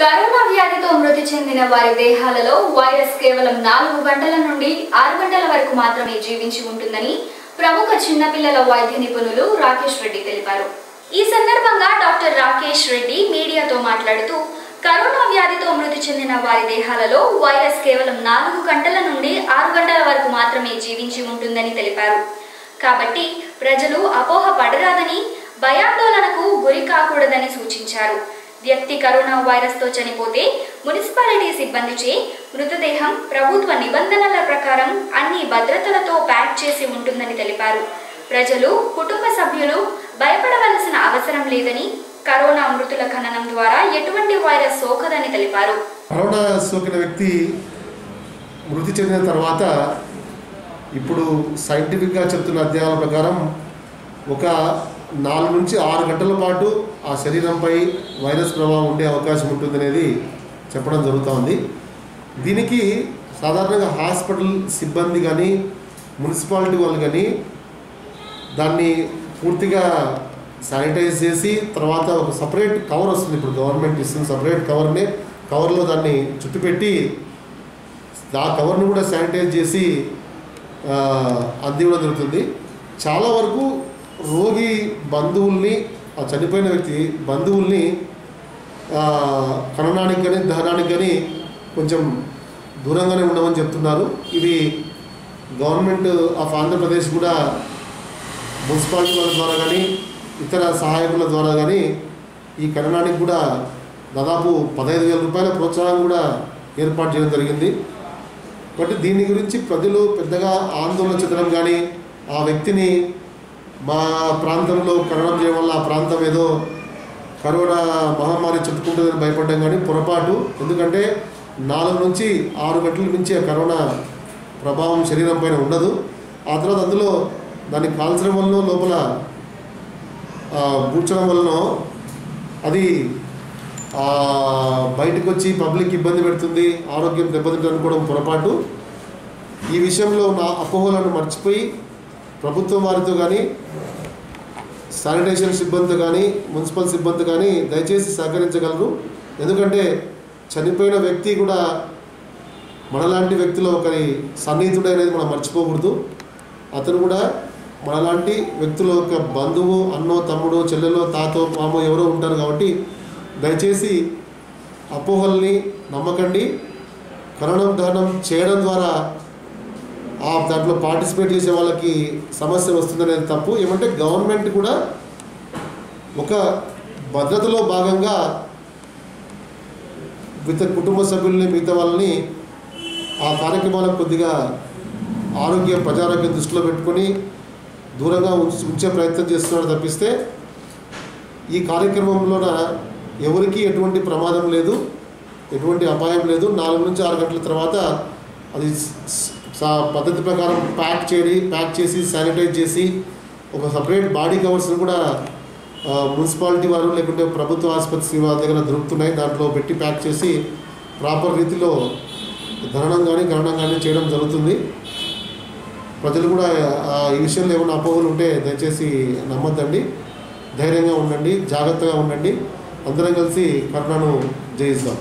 Corona వ్యాధితో మృతి చెందిన వారి దేహాలలో వైరస్ కేవలం నాలుగు గంటల నుండి ఆరు గంటల వరకు మాత్రమే జీవించి ఉంటుందని ప్రముఖ చిన్నపిల్లల వైద్య నిపుణులు రాకేష్ రెడ్డి తెలిపారు. ఈ సందర్భంగా డాక్టర్ రాకేష్ రెడ్డి మీడియాతో మాట్లాడుతూ కరోనా వ్యాధితో మృతి చెందిన వారి దేహాలలో వైరస్ కేవలం నాలుగు గంటల నుండి ఆరు గంటల వరకు మాత్రమే జీవించి ఉంటుందని తెలిపారు. కాబట్టి ప్రజలు అపోహ పడరాదని భయాందోళనకు గురి కాకూడదని సూచించారు. వ్యక్తి కరోనా వైరస్తో చనిపోతే మున్సిపాలిటీ సిబ్బందిచే మృతదేహం ప్రభుత్వ నిబంధనల ప్రకారం అన్ని భద్రతలతో ప్యాక్ చేసి ఉంటుందని తెలిపారు. ప్రజలు కుటుంబ సభ్యులు భయపడవలసిన అవసరం లేదని కరోనా మృతుల ఖననం ద్వారా ఎటువంటి వైరస్ సోకదని తెలిపారు. కరోనా సోకిన వ్యక్తి మృతి చెందిన తర్వాత ఇప్పుడు సైంటిఫిక్గా చెప్తున్న అధ్యయనాల ప్రకారం ఒక నాలుగు నుంచి ఆరు గంటల పాటు ఆ శరీరంపై వైరస్ ప్రభావం ఉండే అవకాశం ఉంటుందనేది చెప్పడం జరుగుతోంది. దీనికి సాధారణంగా హాస్పిటల్ సిబ్బంది కానీ మున్సిపాలిటీ వాళ్ళు కానీ దాన్ని పూర్తిగా శానిటైజ్ చేసి తర్వాత ఒక సపరేట్ కవర్ వస్తుంది. ఇప్పుడు గవర్నమెంట్ ఇస్తున్న సపరేట్ కవర్ని కవర్లో దాన్ని చుట్టుపెట్టి ఆ కవర్ను కూడా శానిటైజ్ చేసి అంది అందివ్వడం జరుగుతుంది. చాలా వరకు రోగి బంధువుల్ని ఆ చనిపోయిన వ్యక్తి బంధువుల్ని ఆ, ఖననానికి కానీ దహనానికి కానీ కొంచెం దూరంగానే ఉండమని చెప్తున్నారు. ఇది గవర్నమెంట్ ఆఫ్ ఆంధ్రప్రదేశ్ కూడా మున్సిపాలిటీ వాళ్ళ ద్వారా కానీ ఇతర సహాయకుల ద్వారా కానీ ఈ కరోనానికి కూడా దాదాపు పదహైదు వేల రూపాయల ప్రోత్సాహం కూడా ఏర్పాటు చేయడం జరిగింది. కాబట్టి దీని గురించి ప్రజలు పెద్దగా ఆందోళన చెందడం కానీ ఆ వ్యక్తిని మా ప్రాంతంలో కరోనా చేయడం వల్ల ఆ ప్రాంతం ఏదో కరోనా మహమ్మారి చుట్టుకుంటుందని భయపడ్డాం కానీ పొరపాటు. ఎందుకంటే నాలుగు నుంచి ఆరు గంటల నుంచి ఆ కరోనా ప్రభావం శరీరం పైన ఉండదు. ఆ తర్వాత అందులో దాన్ని కాల్చడం వల్ల లోపల కూర్చడం వలన అది బయటకు వచ్చి పబ్లిక్ ఇబ్బంది పెడుతుంది ఆరోగ్యం దెబ్బతింటుంది అనుకోవడం పొరపాటు. ఈ విషయంలో నా అపోహలను మర్చిపోయి ప్రభుత్వం వారితో కానీ శానిటేషన్ సిబ్బంది కానీ మున్సిపల్ సిబ్బంది కానీ దయచేసి సహకరించగలరు. ఎందుకంటే చనిపోయిన వ్యక్తి కూడా మనలాంటి వ్యక్తిలో ఒకరి సన్నిహితుడు అనేది మనం మర్చిపోకూడదు. అతను కూడా మనలాంటి వ్యక్తుల యొక్క బంధువు అన్నో తమ్ముడు చెల్లెలో తాతో మామో ఎవరో ఉంటారు కాబట్టి దయచేసి అపోహల్ని నమ్మకండి. కరణం దహనం చేయడం ద్వారా దాంట్లో పార్టిసిపేట్ చేసే వాళ్ళకి సమస్య వస్తుందనేది తప్పు. ఏమంటే గవర్నమెంట్ కూడా ఒక భద్రతలో భాగంగా మిగతా కుటుంబ సభ్యుల్ని మిగతా వాళ్ళని ఆ కార్యక్రమాలకు కొద్దిగా ఆరోగ్య ప్రజారోగ్యం దృష్టిలో పెట్టుకొని దూరంగా ఉంచే ప్రయత్నం చేస్తున్నాడు తప్పిస్తే ఈ కార్యక్రమంలోన ఎవరికీ ఎటువంటి ప్రమాదం లేదు ఎటువంటి అపాయం లేదు. నాలుగు నుంచి ఆరు గంటల తర్వాత అది పద్ధతి ప్రకారం ప్యాక్ చేసి ప్యాక్ చేసి శానిటైజ్ చేసి ఒక సపరేట్ బాడీ కవర్స్ని కూడా మున్సిపాలిటీ వారు లేకుంటే ప్రభుత్వ ఆసుపత్రి వాళ్ళ దగ్గర దొరుకుతున్నాయి. దాంట్లో పెట్టి ప్యాక్ చేసి ప్రాపర్ రీతిలో ధరణం కానీ గణనం కానీ చేయడం జరుగుతుంది. ప్రజలు కూడా ఆ, ఈ విషయంలో ఏమైనా అపోహలు ఉంటే దయచేసి నమ్మద్దండి. ధైర్యంగా ఉండండి జాగ్రత్తగా ఉండండి. అందరం కలిసి కరోనాను జయిస్తాం